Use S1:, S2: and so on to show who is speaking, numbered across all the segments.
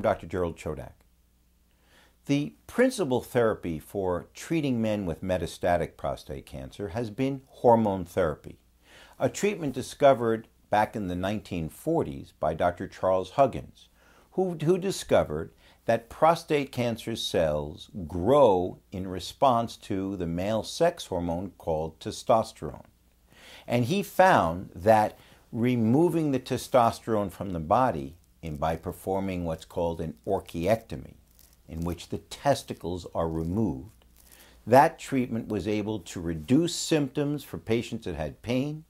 S1: I'm Dr. Gerald Chodak. The principal therapy for treating men with metastatic prostate cancer has been hormone therapy, a treatment discovered back in the 1940s by Dr. Charles Huggins, who, who discovered that prostate cancer cells grow in response to the male sex hormone called testosterone. And he found that removing the testosterone from the body in, by performing what's called an orchiectomy, in which the testicles are removed, that treatment was able to reduce symptoms for patients that had pain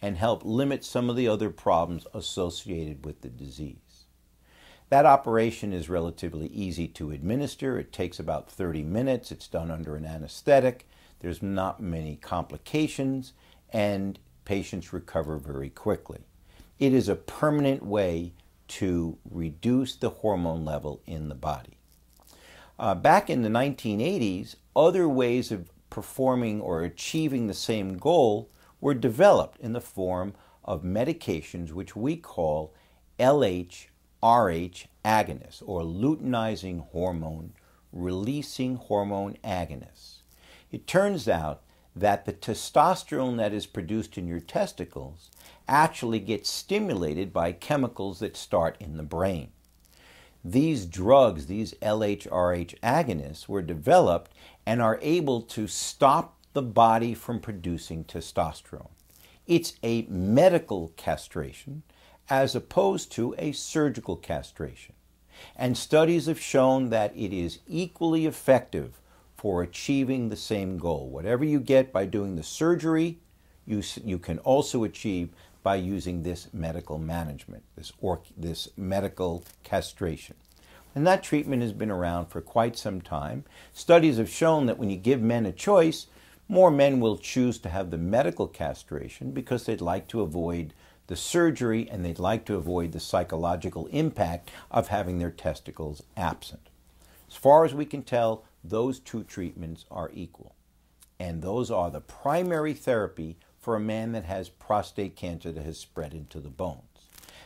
S1: and help limit some of the other problems associated with the disease. That operation is relatively easy to administer. It takes about 30 minutes. It's done under an anesthetic. There's not many complications, and patients recover very quickly. It is a permanent way to reduce the hormone level in the body. Uh, back in the 1980s, other ways of performing or achieving the same goal were developed in the form of medications which we call LH RH agonists or luteinizing hormone releasing hormone agonists. It turns out that the testosterone that is produced in your testicles actually gets stimulated by chemicals that start in the brain. These drugs, these LHRH agonists, were developed and are able to stop the body from producing testosterone. It's a medical castration as opposed to a surgical castration. And studies have shown that it is equally effective for achieving the same goal. Whatever you get by doing the surgery, you, you can also achieve by using this medical management, this, or, this medical castration. And that treatment has been around for quite some time. Studies have shown that when you give men a choice, more men will choose to have the medical castration because they'd like to avoid the surgery and they'd like to avoid the psychological impact of having their testicles absent. As far as we can tell, those two treatments are equal. And those are the primary therapy for a man that has prostate cancer that has spread into the bones.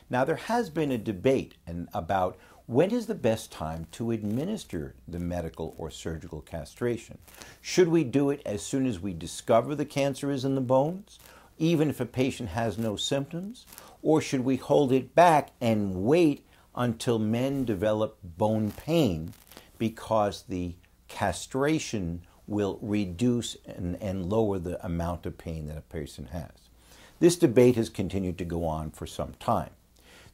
S1: Now, there has been a debate about when is the best time to administer the medical or surgical castration. Should we do it as soon as we discover the cancer is in the bones, even if a patient has no symptoms? Or should we hold it back and wait until men develop bone pain because the castration will reduce and, and lower the amount of pain that a person has? This debate has continued to go on for some time.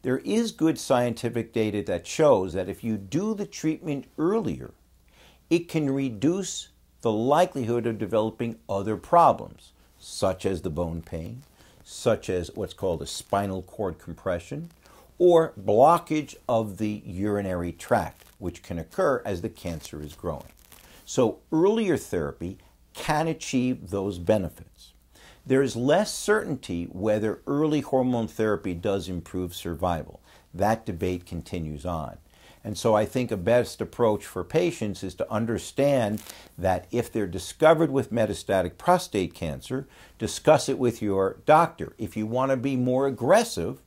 S1: There is good scientific data that shows that if you do the treatment earlier, it can reduce the likelihood of developing other problems such as the bone pain, such as what's called a spinal cord compression, or blockage of the urinary tract, which can occur as the cancer is growing. So, earlier therapy can achieve those benefits. There is less certainty whether early hormone therapy does improve survival. That debate continues on. And so I think a best approach for patients is to understand that if they're discovered with metastatic prostate cancer, discuss it with your doctor. If you want to be more aggressive,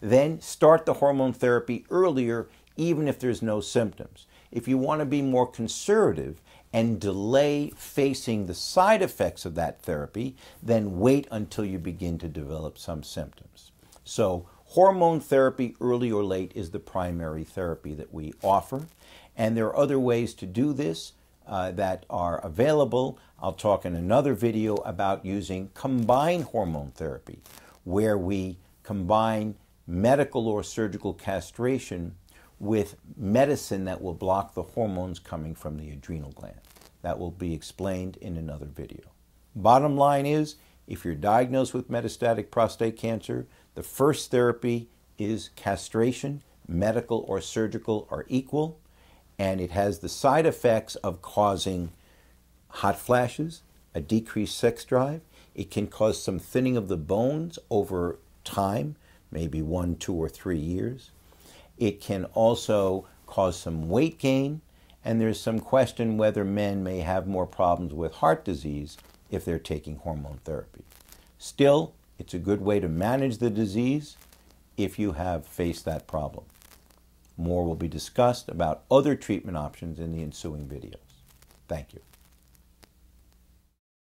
S1: then start the hormone therapy earlier, even if there's no symptoms. If you want to be more conservative and delay facing the side effects of that therapy, then wait until you begin to develop some symptoms. So Hormone therapy, early or late, is the primary therapy that we offer. And there are other ways to do this uh, that are available. I'll talk in another video about using combined hormone therapy, where we combine medical or surgical castration with medicine that will block the hormones coming from the adrenal gland. That will be explained in another video. Bottom line is if you're diagnosed with metastatic prostate cancer, the first therapy is castration, medical or surgical are equal, and it has the side effects of causing hot flashes, a decreased sex drive. It can cause some thinning of the bones over time, maybe one, two, or three years. It can also cause some weight gain, and there's some question whether men may have more problems with heart disease if they're taking hormone therapy. Still, it's a good way to manage the disease if you have faced that problem. More will be discussed about other treatment options in the ensuing videos. Thank you.